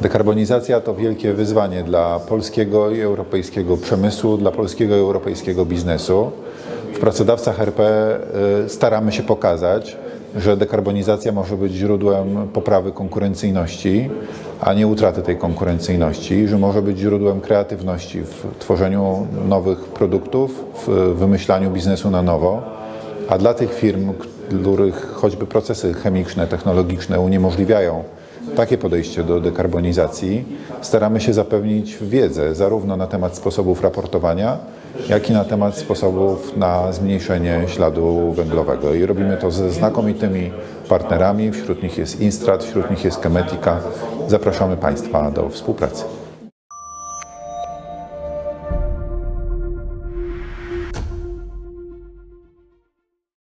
Dekarbonizacja to wielkie wyzwanie dla polskiego i europejskiego przemysłu, dla polskiego i europejskiego biznesu. W pracodawcach RP staramy się pokazać, że dekarbonizacja może być źródłem poprawy konkurencyjności, a nie utraty tej konkurencyjności, że może być źródłem kreatywności w tworzeniu nowych produktów, w wymyślaniu biznesu na nowo, a dla tych firm, których choćby procesy chemiczne, technologiczne uniemożliwiają takie podejście do dekarbonizacji, staramy się zapewnić wiedzę zarówno na temat sposobów raportowania, jak i na temat sposobów na zmniejszenie śladu węglowego. I robimy to ze znakomitymi partnerami, wśród nich jest Instrat, wśród nich jest Chemetica. Zapraszamy Państwa do współpracy.